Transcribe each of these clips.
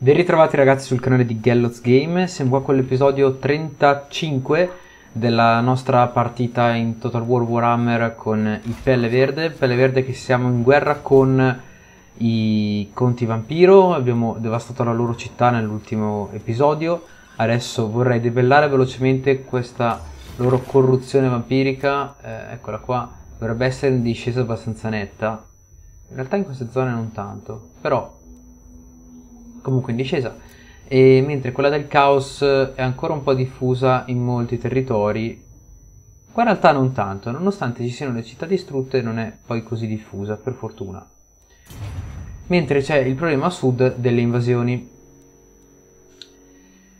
Ben ritrovati ragazzi sul canale di Gallows Game, siamo qua con l'episodio 35 della nostra partita in Total War Warhammer con il Pelle Verde, Pelle Verde che siamo in guerra con i Conti Vampiro, abbiamo devastato la loro città nell'ultimo episodio, adesso vorrei debellare velocemente questa loro corruzione vampirica, eh, eccola qua, dovrebbe essere in discesa abbastanza netta, in realtà in queste zone non tanto, però comunque in discesa, e mentre quella del caos è ancora un po' diffusa in molti territori, qua in realtà non tanto, nonostante ci siano le città distrutte non è poi così diffusa, per fortuna. Mentre c'è il problema a sud delle invasioni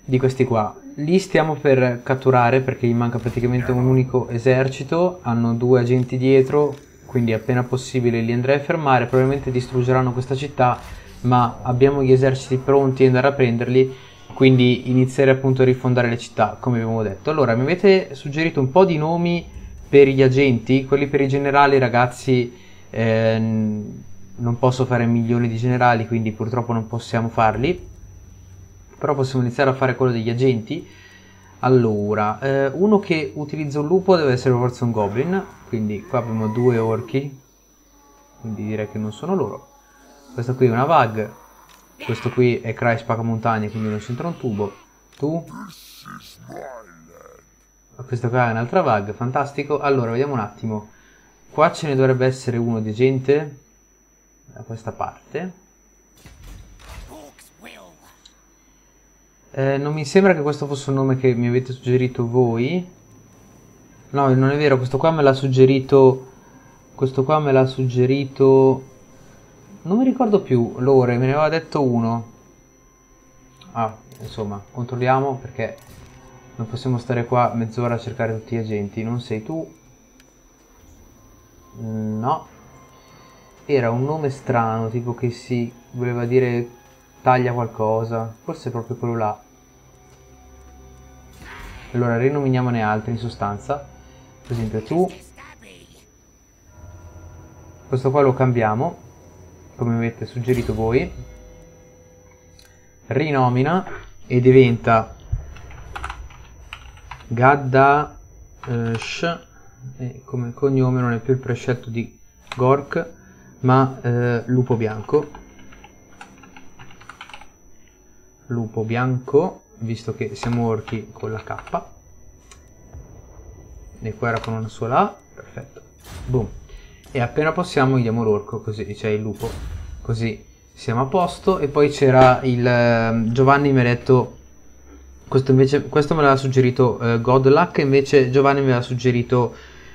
di questi qua. Li stiamo per catturare perché gli manca praticamente un unico esercito, hanno due agenti dietro, quindi appena possibile li andrei a fermare, probabilmente distruggeranno questa città ma abbiamo gli eserciti pronti ad andare a prenderli, quindi inizierei appunto a rifondare le città, come abbiamo detto. Allora, mi avete suggerito un po' di nomi per gli agenti, quelli per i generali, ragazzi, eh, non posso fare milioni di generali, quindi purtroppo non possiamo farli, però possiamo iniziare a fare quello degli agenti. Allora, eh, uno che utilizza un lupo deve essere forse un goblin, quindi qua abbiamo due orchi, quindi direi che non sono loro. Questo qui è una VAG. Questo qui è Cry Montagne, quindi non c'entra un tubo. Tu? Questa qua è un'altra VAG, fantastico. Allora, vediamo un attimo. Qua ce ne dovrebbe essere uno di gente. Da questa parte. Eh, non mi sembra che questo fosse un nome che mi avete suggerito voi. No, non è vero, questo qua me l'ha suggerito... Questo qua me l'ha suggerito non mi ricordo più l'ore, me ne aveva detto uno. Ah, insomma, controlliamo perché non possiamo stare qua mezz'ora a cercare tutti gli agenti. Non sei tu? No. Era un nome strano, tipo che si voleva dire taglia qualcosa. Forse è proprio quello là. Allora, rinominiamone altri in sostanza. Per esempio tu. Questo qua lo cambiamo come avete suggerito voi, rinomina e diventa Gaddash e come cognome non è più il prescelto di Gork ma eh, Lupo Bianco. Lupo Bianco visto che siamo orchi con la K. E qua era con una sola A perfetto. Boom e appena possiamo gli l'orco così, cioè il lupo, così siamo a posto. E poi c'era il uh, Giovanni mi ha detto questo, invece, questo me l'aveva suggerito uh, Godluck invece Giovanni mi aveva suggerito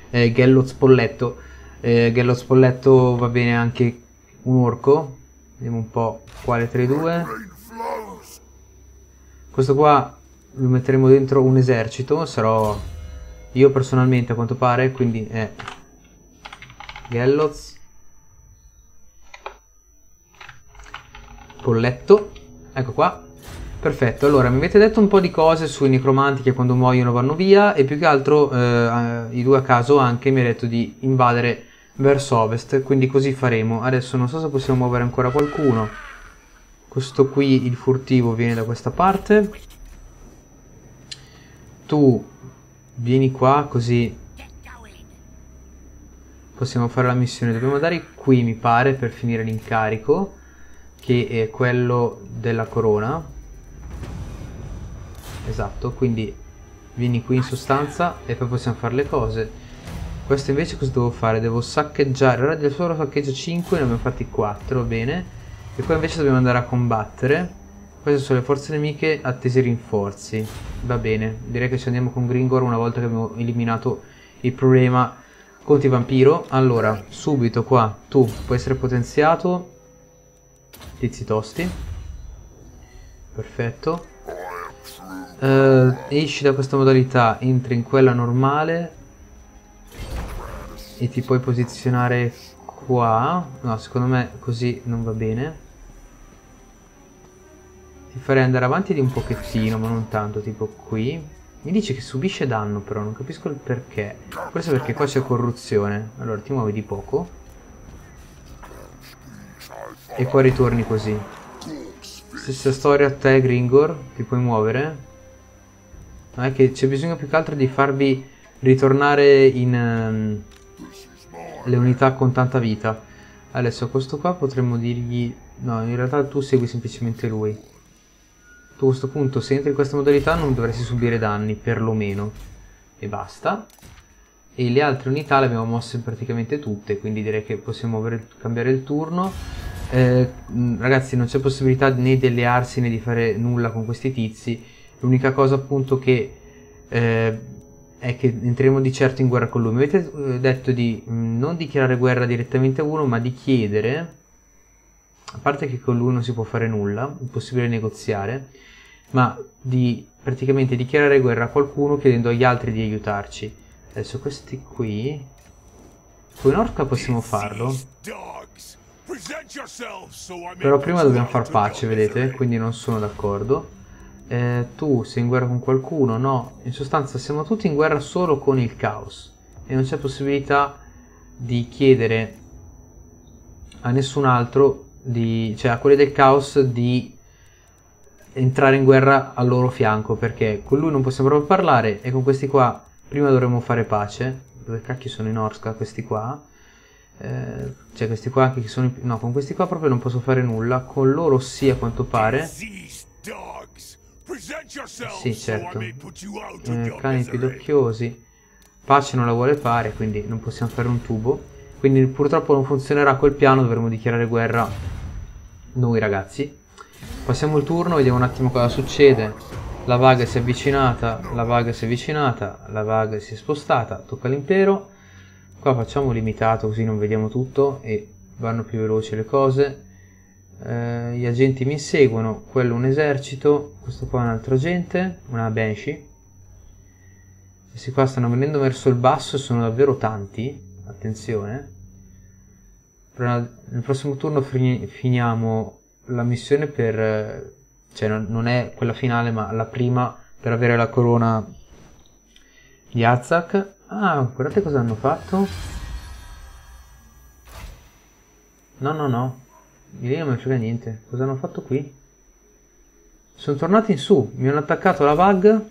uh, Gello Spolletto. Uh, Gello Spolletto va bene anche un orco. Vediamo un po' quale tra i due. Questo qua lo metteremo dentro un esercito sarò io personalmente a quanto pare quindi è Gallows Polletto Ecco qua Perfetto, allora mi avete detto un po' di cose sui necromanti che quando muoiono vanno via e più che altro eh, i due a caso anche mi ha detto di invadere verso ovest, quindi così faremo. Adesso non so se possiamo muovere ancora qualcuno. Questo qui, il furtivo, viene da questa parte. Tu vieni qua così possiamo fare la missione. Dobbiamo andare qui, mi pare, per finire l'incarico, che è quello della corona. Esatto, quindi vieni qui in sostanza e poi possiamo fare le cose. Questo invece cosa devo fare? Devo saccheggiare. Ora del solo saccheggio 5, ne abbiamo fatti 4, va bene. E qua invece dobbiamo andare a combattere. Queste sono le forze nemiche attese rinforzi. Va bene, direi che ci andiamo con Gringor una volta che abbiamo eliminato il problema Conti vampiro. Allora, subito qua, tu puoi essere potenziato. Tizi tosti. Perfetto. Uh, esci da questa modalità, entri in quella normale. E ti puoi posizionare qua. No, secondo me così non va bene. Ti farei andare avanti di un pochettino, ma non tanto, tipo qui. Mi dice che subisce danno però, non capisco il perché. Forse perché qua c'è corruzione. Allora ti muovi di poco. E poi ritorni così. Stessa storia a te, Gringor. Ti puoi muovere. Non è che c'è bisogno più che altro di farvi ritornare in um, le unità con tanta vita. Adesso a questo qua potremmo dirgli... No, in realtà tu segui semplicemente lui. A questo punto, se entri in questa modalità, non dovresti subire danni, perlomeno. E basta. E le altre unità le abbiamo mosse praticamente tutte, quindi direi che possiamo cambiare il turno. Eh, ragazzi, non c'è possibilità né di allearsi né di fare nulla con questi tizi. L'unica cosa appunto che... Eh, è che entreremo di certo in guerra con lui. Mi avete eh, detto di non dichiarare guerra direttamente a uno, ma di chiedere, a parte che con lui non si può fare nulla, è possibile negoziare, ma di praticamente dichiarare guerra a qualcuno chiedendo agli altri di aiutarci. Adesso questi qui... Con Orca possiamo farlo. Però prima dobbiamo far pace, vedete? Quindi non sono d'accordo eh, tu sei in guerra con qualcuno, no, in sostanza siamo tutti in guerra solo con il caos e non c'è possibilità di chiedere a nessun altro, di, cioè a quelli del caos, di entrare in guerra al loro fianco perché con lui non possiamo proprio parlare e con questi qua prima dovremmo fare pace. Dove cacchio sono in Orska questi qua? Eh, cioè questi qua che sono in... no con questi qua proprio non posso fare nulla con loro sì a quanto pare sì, certo. Eh, cani pidocchiosi. Pace non la vuole fare, quindi non possiamo fare un tubo. Quindi purtroppo non funzionerà quel piano, dovremo dichiarare guerra noi ragazzi. Passiamo il turno, vediamo un attimo cosa succede. La vaga si è avvicinata, la vaga si è avvicinata, la vaga si è spostata, tocca l'impero. Qua facciamo limitato così non vediamo tutto e vanno più veloci le cose eh, gli agenti mi inseguono, quello un esercito, questo qua è un altro agente, una Banshee. Questi qua stanno venendo verso il basso e sono davvero tanti, attenzione. Nel prossimo turno finiamo la missione per... cioè non è quella finale ma la prima per avere la corona di Azak. Ah, guardate cosa hanno fatto. No, no, no. Di lì non mi frega niente. Cosa hanno fatto qui? Sono tornati in su. Mi hanno attaccato la VAG.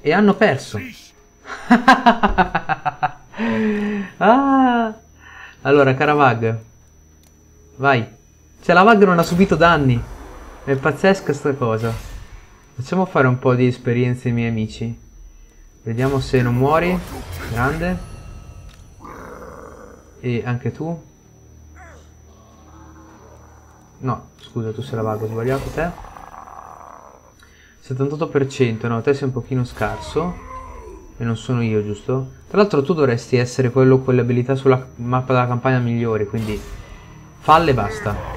E hanno perso. ah. Allora, cara VAG. Vai. Cioè, la VAG non ha subito danni. È pazzesca sta cosa. Facciamo fare un po' di esperienze ai miei amici. Vediamo se non muori. Grande. E anche tu. No, scusa, tu sei la vago, ho sbagliato te. 78%, no, te sei un pochino scarso. E non sono io, giusto? Tra l'altro tu dovresti essere quello con le abilità sulla mappa della campagna migliori, quindi falle e basta.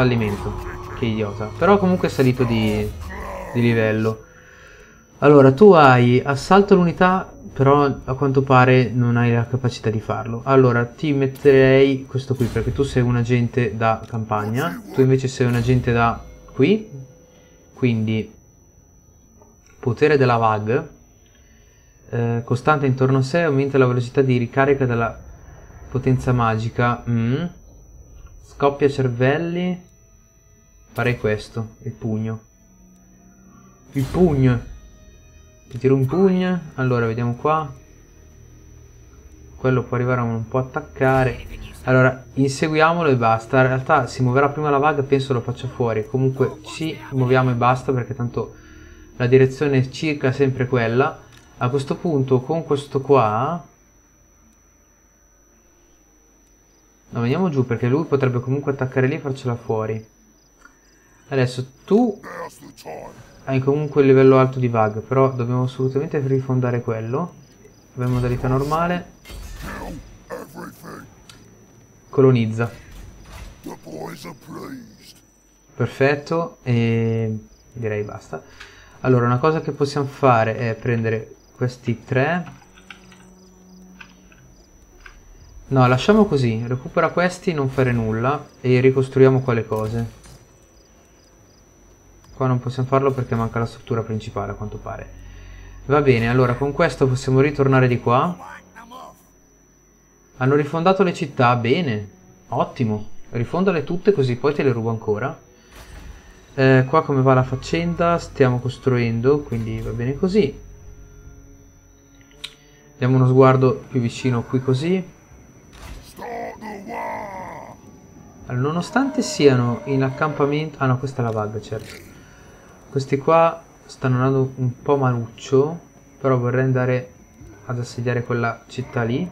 Fallimento. Che idiota. Però comunque è salito di, di livello. Allora, tu hai assalto l'unità però a quanto pare non hai la capacità di farlo. Allora ti metterei questo qui perché tu sei un agente da campagna, tu invece sei un agente da qui, quindi potere della VAG, eh, costante intorno a sé, aumenta la velocità di ricarica della potenza magica, mm. scoppia cervelli, farei questo, il pugno. Il pugno! Ti tiro un pugno. Allora, vediamo qua. Quello può arrivare a un po' attaccare. Allora, inseguiamolo e basta. In realtà si muoverà prima la vaga, penso lo faccia fuori. Comunque ci muoviamo e basta perché tanto la direzione è circa sempre quella. A questo punto con questo qua... No, veniamo giù perché lui potrebbe comunque attaccare lì e farcela fuori. Adesso tu hai comunque il livello alto di VAG, però dobbiamo assolutamente rifondare quello. Abbiamo modalità normale. Colonizza. Perfetto, e direi basta. Allora, una cosa che possiamo fare è prendere questi tre. No, lasciamo così, recupera questi, non fare nulla e ricostruiamo quelle cose. Qua non possiamo farlo perché manca la struttura principale a quanto pare. Va bene, allora con questo possiamo ritornare di qua. Hanno rifondato le città, bene. Ottimo. Rifondale tutte così poi te le rubo ancora. Eh, qua come va la faccenda? Stiamo costruendo, quindi va bene così. Diamo uno sguardo più vicino qui così. Allora, nonostante siano in accampamento... Ah no, questa è la vaga, certo. Questi qua stanno andando un po' maluccio, però vorrei andare ad assediare quella città lì.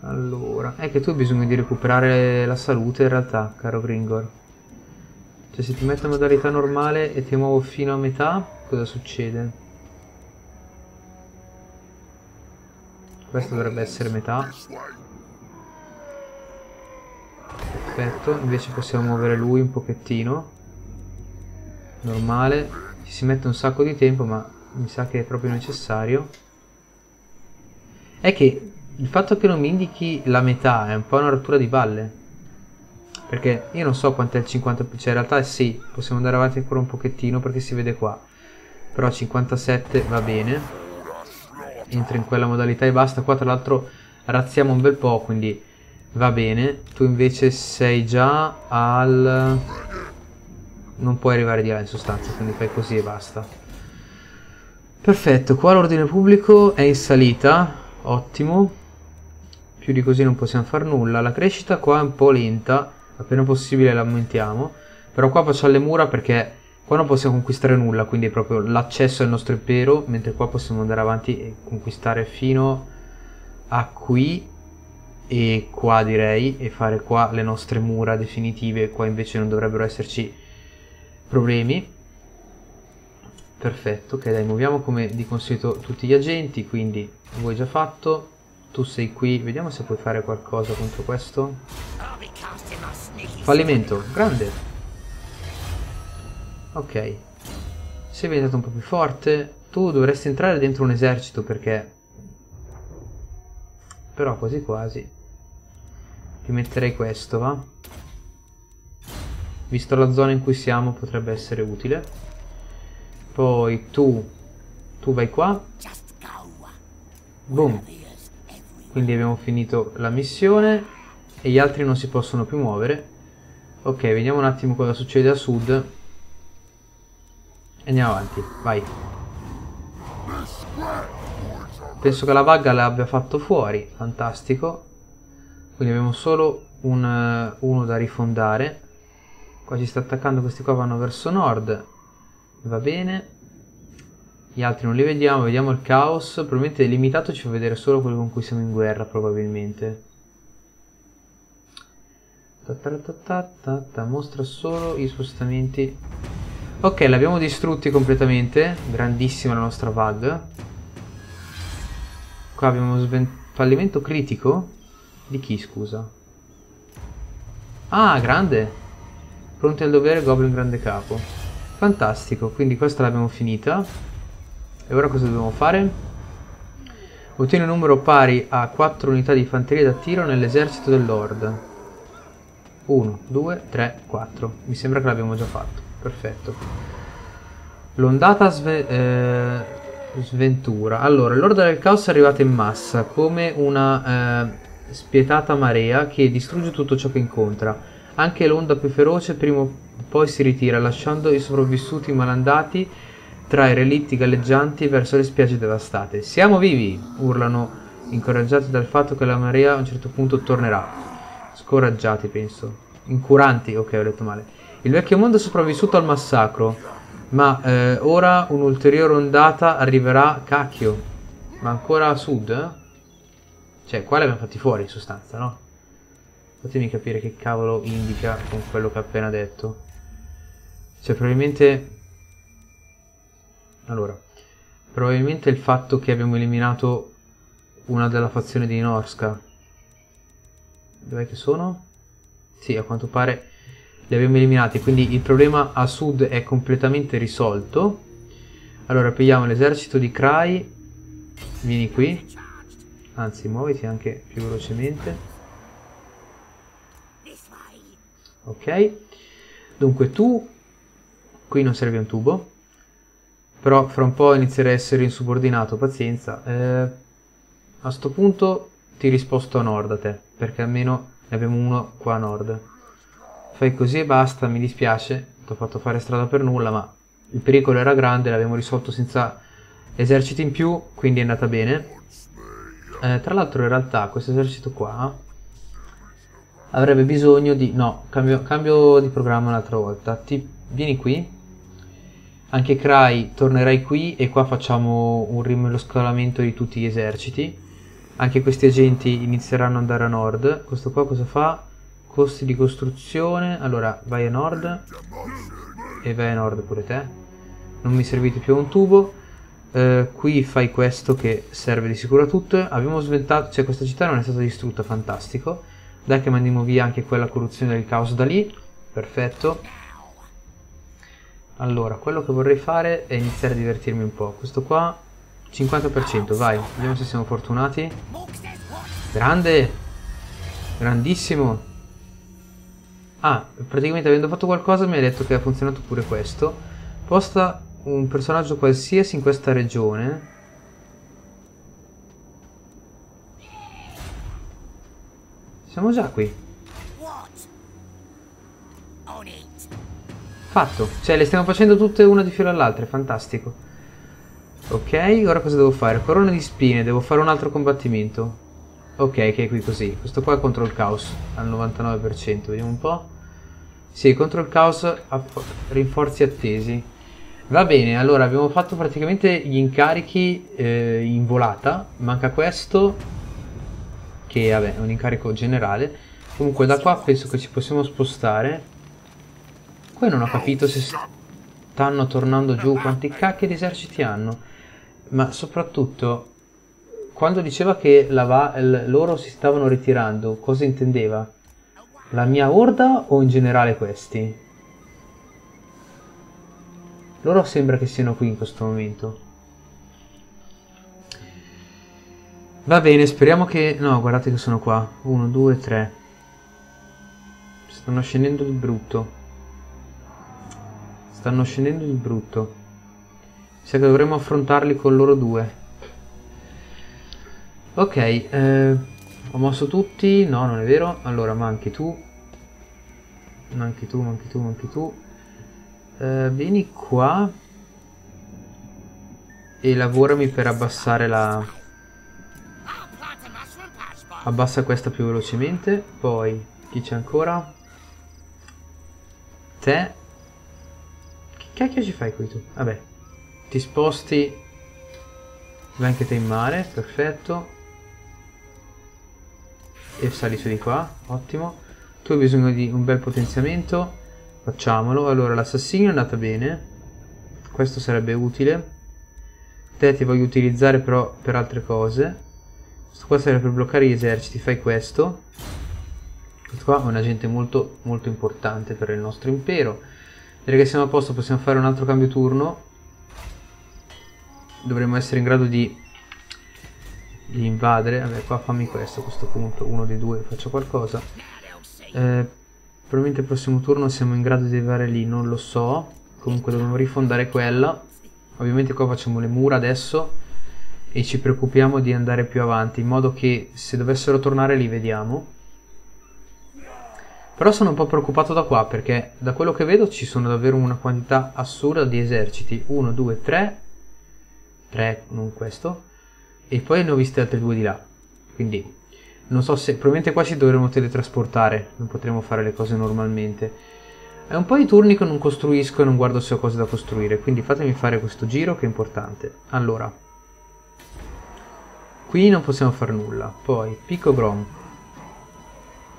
Allora, è che tu hai bisogno di recuperare la salute in realtà, caro Gringor. Cioè se ti metto in modalità normale e ti muovo fino a metà, cosa succede? Questo dovrebbe essere metà. Perfetto, invece possiamo muovere lui un pochettino. Normale. Ci si mette un sacco di tempo, ma mi sa che è proprio necessario. È che il fatto che non mi indichi la metà è un po' una rottura di balle. Perché io non so quanto è il 50%, cioè in realtà sì, possiamo andare avanti ancora un pochettino perché si vede qua. Però 57 va bene. Entra in quella modalità e basta. Qua tra l'altro razziamo un bel po', quindi va bene. Tu invece sei già al... Non puoi arrivare di là in sostanza, quindi fai così e basta. Perfetto, qua l'ordine pubblico è in salita, ottimo. Più di così non possiamo fare nulla. La crescita qua è un po' lenta, appena possibile l'aumentiamo. Però qua facciamo le mura perché qua non possiamo conquistare nulla, quindi è proprio l'accesso al nostro impero, mentre qua possiamo andare avanti e conquistare fino a qui e qua direi, e fare qua le nostre mura definitive, qua invece non dovrebbero esserci problemi. Perfetto, ok dai, muoviamo come di consueto tutti gli agenti, quindi vuoi già fatto, tu sei qui, vediamo se puoi fare qualcosa contro questo. Fallimento, grande. Ok. Sei diventato un po' più forte. Tu dovresti entrare dentro un esercito perché... Però quasi quasi. Ti metterei questo, va? Visto la zona in cui siamo potrebbe essere utile. Poi tu... Tu vai qua. Boom. Quindi abbiamo finito la missione e gli altri non si possono più muovere. Ok, vediamo un attimo cosa succede a sud. Andiamo avanti, vai. Penso che la vagga l'abbia fatto fuori, fantastico. Quindi abbiamo solo un, uh, uno da rifondare. Qua ci sta attaccando, questi qua vanno verso nord. Va bene. Gli altri non li vediamo, vediamo il caos. Probabilmente è limitato, ci fa vedere solo quello con cui siamo in guerra, probabilmente. Mostra solo i spostamenti. Ok, l'abbiamo distrutti completamente. Grandissima la nostra VAG. Qua abbiamo fallimento critico. Di chi, scusa? Ah, grande. Pronti al dovere, Goblin grande capo. Fantastico, quindi questa l'abbiamo finita. E ora cosa dobbiamo fare? Ottieni un numero pari a 4 unità di fanteria da tiro nell'esercito del Lord. 1, 2, 3, 4. Mi sembra che l'abbiamo già fatto. Perfetto. L'ondata sve eh, sventura. Allora, l'Orda del Caos è arrivata in massa come una eh, spietata marea che distrugge tutto ciò che incontra. Anche l'onda più feroce prima o poi si ritira, lasciando i sopravvissuti malandati tra i relitti galleggianti verso le spiagge devastate. Siamo vivi! urlano, incoraggiati dal fatto che la marea a un certo punto tornerà. Scoraggiati, penso. Incuranti, ok, ho detto male. Il vecchio mondo è sopravvissuto al massacro, ma eh, ora un'ulteriore ondata arriverà, cacchio. Ma ancora a sud? Eh? Cioè, qua li abbiamo fatti fuori, in sostanza, no? Fatemi capire che cavolo indica con quello che ho appena detto. Cioè, probabilmente allora, probabilmente il fatto che abbiamo eliminato una della fazione di Norska. Dov'è che sono? Sì, a quanto pare li abbiamo eliminati, quindi il problema a sud è completamente risolto. Allora, pigliamo l'esercito di Krai. Vieni qui. Anzi, muoviti anche più velocemente. Ok. Dunque tu... Qui non serve un tubo. Però fra un po' inizierei a essere insubordinato, pazienza. Eh, a sto punto ti risposto a nord a te, perché almeno ne abbiamo uno qua a nord. fai così e basta, mi dispiace, ti ho fatto fare strada per nulla, ma il pericolo era grande, l'abbiamo risolto senza eserciti in più, quindi è andata bene. Eh, tra l'altro in realtà questo esercito qua avrebbe bisogno di... no, cambio, cambio di programma un'altra volta. Ti, vieni qui. Anche Cry tornerai qui e qua facciamo un rimescolamento di tutti gli eserciti. Anche questi agenti inizieranno ad andare a nord. Questo qua cosa fa? Costi di costruzione. Allora, vai a nord. E vai a nord pure te. Non mi servite più un tubo. Uh, qui fai questo che serve di sicuro a tutto. Abbiamo sventato, cioè questa città non è stata distrutta, fantastico. Dai che mandiamo via anche quella corruzione del caos da lì. Perfetto. Allora, quello che vorrei fare è iniziare a divertirmi un po'. Questo qua, 50%, vai. Vediamo se siamo fortunati. Grande! Grandissimo! Ah, praticamente avendo fatto qualcosa mi ha detto che ha funzionato pure questo. Posta un personaggio qualsiasi in questa regione Siamo già qui. Fatto. Cioè, le stiamo facendo tutte una di filo all'altra, è fantastico. Ok, ora cosa devo fare? Corona di spine, devo fare un altro combattimento. Ok, che è qui così. Questo qua è contro il caos, al 99%, vediamo un po'. Sì, contro il caos rinforzi attesi. Va bene, allora abbiamo fatto praticamente gli incarichi eh, in volata. Manca questo che vabbè, è un incarico generale. Comunque da qua penso che ci possiamo spostare. Qui non ho capito se stanno tornando giù, quanti cacchi di eserciti hanno. Ma soprattutto, quando diceva che loro si stavano ritirando, cosa intendeva? La mia orda o in generale questi? Loro sembra che siano qui in questo momento. Va bene, speriamo che... No, guardate che sono qua. Uno, due, tre. Stanno scendendo di brutto. Stanno scendendo di brutto. Mi sa che dovremmo affrontarli con loro due. Ok, eh, ho mosso tutti. No, non è vero. Allora, manchi tu. Manchi tu, manchi tu, manchi tu. Eh, vieni qua. E lavorami per abbassare la abbassa questa più velocemente poi chi c'è ancora? Te. Che cacchio ci fai qui tu? vabbè. Ti sposti. Vai anche te in mare perfetto. E sali su di qua ottimo. Tu hai bisogno di un bel potenziamento. Facciamolo. Allora l'assassino è andata bene. Questo sarebbe utile. Te ti voglio utilizzare però per altre cose questo qua serve per bloccare gli eserciti, fai questo. Questo qua è un agente molto, molto importante per il nostro impero. Direi che siamo a posto, possiamo fare un altro cambio turno. Dovremmo essere in grado di, di invadere. Vabbè, qua fammi questo a questo punto, uno dei due faccio qualcosa. Eh, probabilmente il prossimo turno siamo in grado di arrivare lì, non lo so. Comunque dobbiamo rifondare quella. Ovviamente qua facciamo le mura adesso e ci preoccupiamo di andare più avanti in modo che se dovessero tornare li vediamo. Però sono un po' preoccupato da qua perché da quello che vedo ci sono davvero una quantità assurda di eserciti. 1, 2, 3 3, non questo. E poi ne ho viste altre due di là. Quindi non so se probabilmente qua ci dovremo teletrasportare non potremo fare le cose normalmente. È un po' di turni che non costruisco e non guardo se ho cose da costruire quindi fatemi fare questo giro che è importante. Allora Qui non possiamo fare nulla. Poi, Picogrom.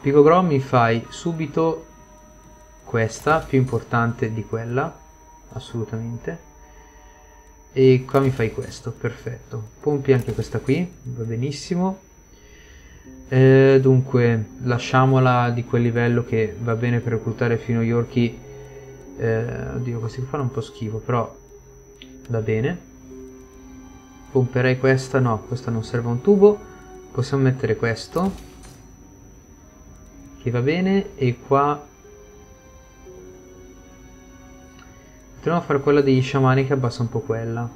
Picogrom mi fai subito questa, più importante di quella, assolutamente. E qua mi fai questo, perfetto. Pompi anche questa qui, va benissimo. Eh, dunque, lasciamola di quel livello che va bene per reclutare fino a Yorkie. Eh, oddio, questi fanno un po' schifo, però va bene pomperei questa? No questa non serve un tubo. Possiamo mettere questo che va bene e qua potremmo fare quella degli sciamani che abbassa un po' quella.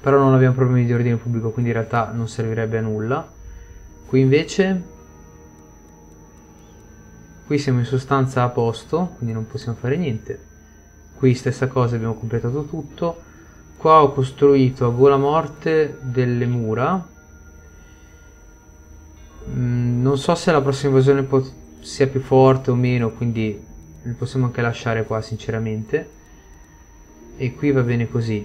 Però non abbiamo problemi di ordine pubblico quindi in realtà non servirebbe a nulla. Qui invece Qui siamo in sostanza a posto, quindi non possiamo fare niente. Qui stessa cosa, abbiamo completato tutto. Qua ho costruito a gola morte delle mura. Mm, non so se la prossima invasione sia più forte o meno, quindi li possiamo anche lasciare qua sinceramente. E qui va bene così.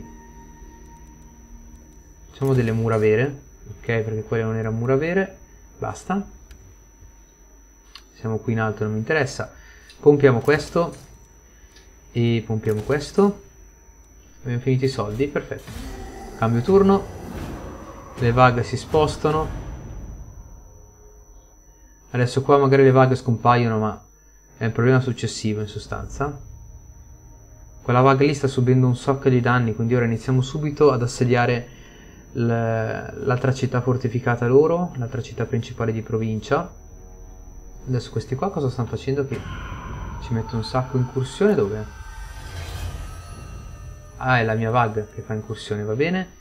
Facciamo delle mura vere, ok? Perché quelle non erano mura vere. Basta siamo qui in alto non mi interessa pompiamo questo e pompiamo questo. Abbiamo finito i soldi perfetto. Cambio turno. Le vaghe si spostano. Adesso qua magari le vaghe scompaiono ma è un problema successivo in sostanza. Quella vaga lì sta subendo un sacco di danni quindi ora iniziamo subito ad assediare l'altra città fortificata loro l'altra città principale di provincia. Adesso questi qua cosa stanno facendo? Che ci metto un sacco incursione dove? Ah, è la mia VAG che fa incursione, va bene.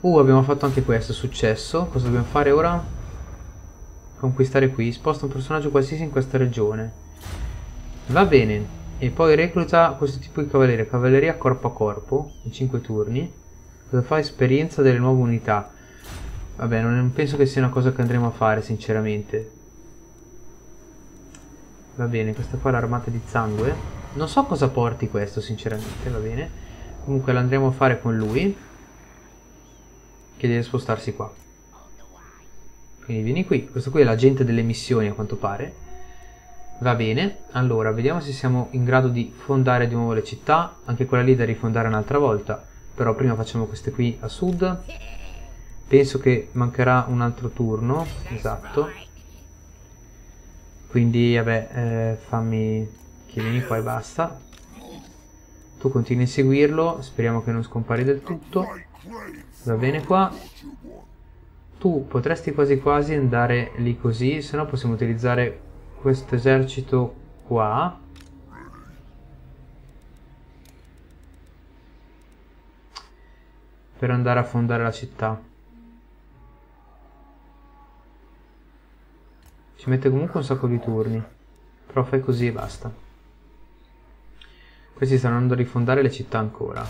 Uh, abbiamo fatto anche questo, successo. Cosa dobbiamo fare ora? Conquistare qui. Sposta un personaggio qualsiasi in questa regione. Va bene. E poi recluta questo tipo di cavalleria. Cavalleria corpo a corpo, in 5 turni. Cosa fa? Esperienza delle nuove unità. Vabbè, non penso che sia una cosa che andremo a fare, sinceramente. Va bene, questa qua è l'armata di sangue. Non so cosa porti questo, sinceramente, va bene. Comunque l'andremo a fare con lui. Che deve spostarsi qua. Quindi vieni qui. Questo qui è l'agente delle missioni, a quanto pare. Va bene. Allora, vediamo se siamo in grado di fondare di nuovo le città. Anche quella lì da rifondare un'altra volta. Però prima facciamo queste qui a sud. Penso che mancherà un altro turno. Esatto. Quindi, vabbè, eh, fammi... che vieni qua e basta. Tu continui a seguirlo, speriamo che non scompari del tutto. Va bene qua. Tu potresti quasi quasi andare lì così, se no possiamo utilizzare questo esercito qua. Per andare a fondare la città. Ci mette comunque un sacco di turni. Però fai così e basta. Questi stanno andando a rifondare le città ancora.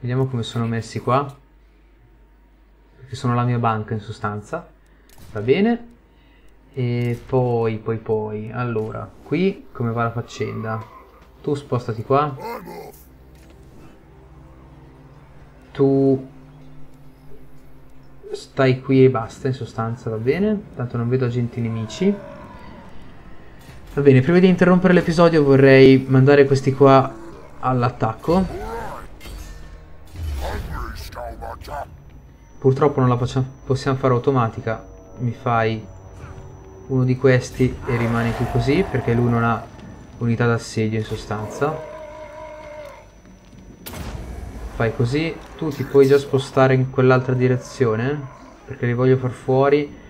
Vediamo come sono messi qua. Perché sono la mia banca in sostanza. Va bene. E poi, poi, poi. Allora, qui come va la faccenda? Tu spostati qua. Tu stai qui e basta in sostanza va bene tanto non vedo agenti nemici va bene prima di interrompere l'episodio vorrei mandare questi qua all'attacco. Purtroppo non la possiamo fare automatica. Mi fai uno di questi e rimani qui così perché lui non ha unità d'assedio in sostanza. Fai così. Tu ti puoi già spostare in quell'altra direzione perché li voglio far fuori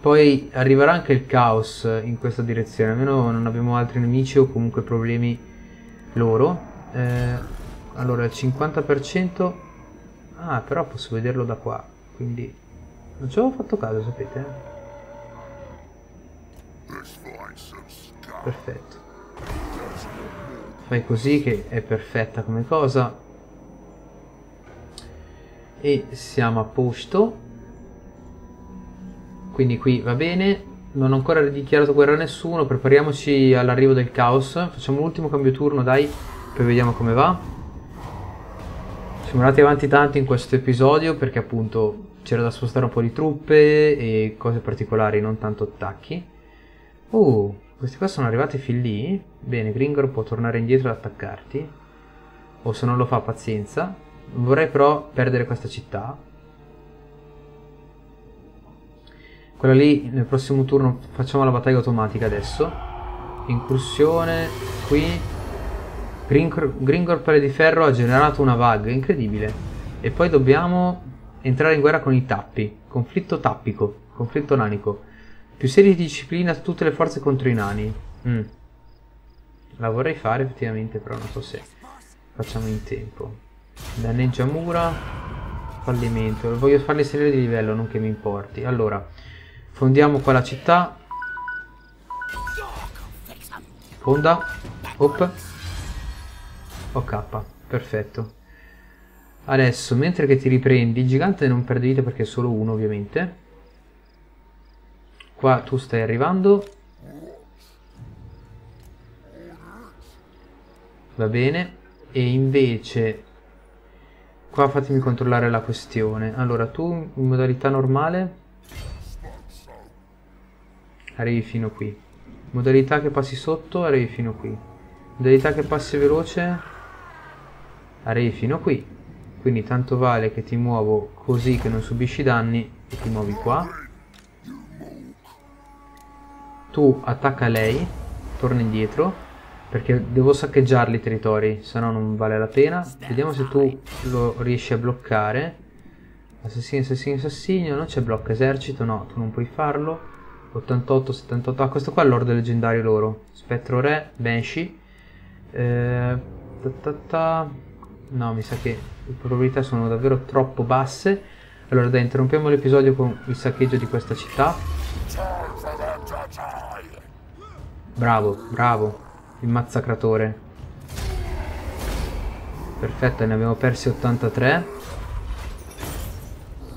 poi arriverà anche il caos in questa direzione almeno non abbiamo altri nemici o comunque problemi loro. Eh, allora il 50% ah però posso vederlo da qua quindi non ci avevo fatto caso sapete perfetto. Fai così che è perfetta come cosa. E siamo a posto quindi qui va bene. Non ho ancora dichiarato guerra a nessuno. Prepariamoci all'arrivo del caos. Facciamo l'ultimo cambio turno dai poi vediamo come va. Siamo andati avanti tanto in questo episodio perché appunto c'era da spostare un po' di truppe e cose particolari non tanto attacchi. Uh questi qua sono arrivati fin lì. Bene Gringor può tornare indietro ad attaccarti. O se non lo fa pazienza. Vorrei però perdere questa città. Quella lì nel prossimo turno facciamo la battaglia automatica adesso. Incursione qui. Gringor, Pelle di Ferro ha generato una VAG, incredibile. E poi dobbiamo entrare in guerra con i tappi. Conflitto tappico, conflitto nanico. Più serie di disciplina tutte le forze contro i nani. Mm. La vorrei fare effettivamente, però non so se facciamo in tempo. Danneggia mura. Fallimento. Voglio farli salire di livello, non che mi importi. Allora, fondiamo qua la città. Sponda. Op. Ok, perfetto. Adesso, mentre che ti riprendi, il gigante non perde vita perché è solo uno, ovviamente. Qua tu stai arrivando. Va bene. E invece... Qua fatemi controllare la questione. Allora, tu in modalità normale... Arrivi fino qui. Modalità che passi sotto, arrivi fino qui. Modalità che passi veloce, arrivi fino qui. Quindi tanto vale che ti muovo così che non subisci danni e ti muovi qua. Tu attacca lei, torna indietro, perché devo saccheggiarli i territori, se no non vale la pena. Vediamo se tu lo riesci a bloccare. Assassino, assassino, assassino, non c'è blocco esercito, no, tu non puoi farlo. 88, 78, ah questo qua è l'ordine leggendario loro. Spettro Re, Banshee. Eh, ta ta ta. No, mi sa che le probabilità sono davvero troppo basse. Allora dai, interrompiamo l'episodio con il saccheggio di questa città. Bravo, bravo, il mazzacratore. Perfetto, ne abbiamo persi 83.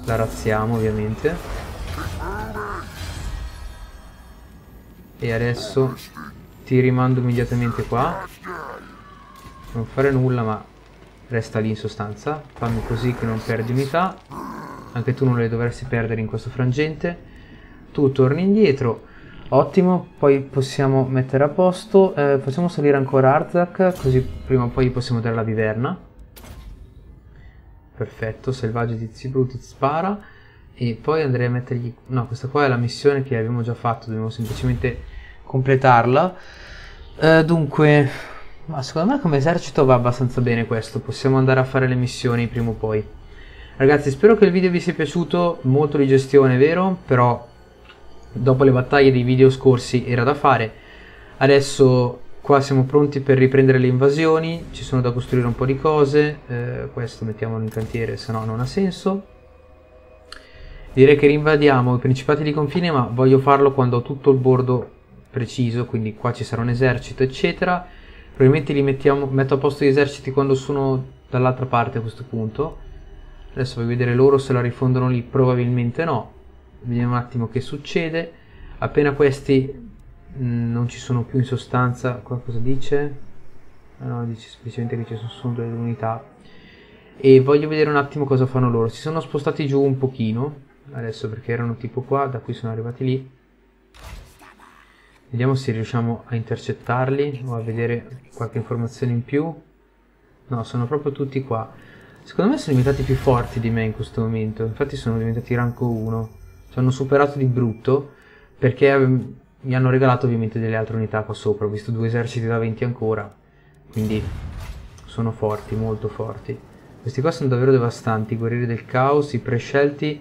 La razziamo ovviamente. E adesso ti rimando immediatamente qua. Non fare nulla ma resta lì in sostanza. Fammi così che non perdi unità. Anche tu non le dovresti perdere in questo frangente. Tu torni indietro. Ottimo poi possiamo mettere a posto. Eh, facciamo salire ancora Arzak così prima o poi possiamo dare la viverna. Perfetto selvaggi tizi bruti spara. E poi andrei a mettergli no questa qua è la missione che abbiamo già fatto dobbiamo semplicemente completarla. Eh, dunque, ma secondo me come esercito va abbastanza bene questo, possiamo andare a fare le missioni prima o poi. Ragazzi, spero che il video vi sia piaciuto, molto di gestione, vero? Però dopo le battaglie dei video scorsi era da fare. Adesso qua siamo pronti per riprendere le invasioni, ci sono da costruire un po' di cose, eh, questo mettiamolo in cantiere, se no non ha senso. Direi che rinvadiamo i principati di confine, ma voglio farlo quando ho tutto il bordo preciso, quindi qua ci sarà un esercito, eccetera. Probabilmente li mettiamo, metto a posto gli eserciti quando sono dall'altra parte a questo punto. Adesso voglio vedere loro se la rifondono lì, probabilmente no. Vediamo un attimo che succede. Appena questi mh, mm, non ci sono più in sostanza, qua cosa dice? Ah, no, dice semplicemente che ci sono delle unità. E voglio vedere un attimo cosa fanno loro. Si sono spostati giù un pochino, adesso perché erano tipo qua, da qui sono arrivati lì Vediamo se riusciamo a intercettarli o a vedere qualche informazione in più. No, sono proprio tutti qua. Secondo me sono diventati più forti di me in questo momento. Infatti sono diventati ranco 1. Ci hanno superato di brutto perché mi hanno regalato ovviamente delle altre unità qua sopra. Ho visto due eserciti da 20 ancora. Quindi sono forti, molto forti. Questi qua sono davvero devastanti. I guerrieri del caos, i prescelti.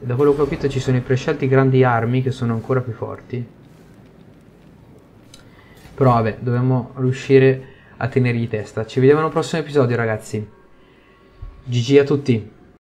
Da quello che ho capito ci sono i prescelti grandi armi che sono ancora più forti. Però vabbè, dobbiamo riuscire a tenergli testa. Ci vediamo nel prossimo episodio, ragazzi. GG a tutti.